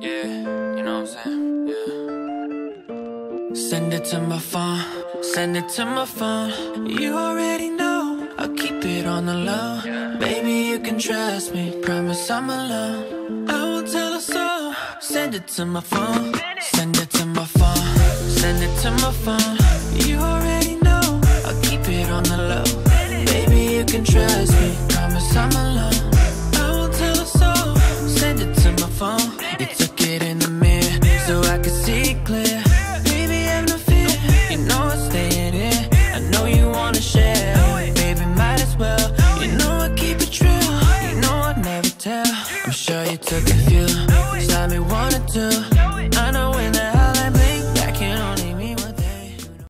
Yeah, you know what I'm saying? Yeah. Send it to my phone, send it to my phone. You already know, I keep it on the low. Baby, you can trust me, promise I'm alone. I won't tell a soul. Send it to my phone, send it to my phone, send it to my phone. You already know, I keep it on the low. Baby, you can trust me, promise I'm alone. see clear. Baby, have no fear. You know I'm staying here I know you wanna share. Baby, might as well. You know I keep it true. You know I never tell. I'm sure you took a few. Tell me one or two.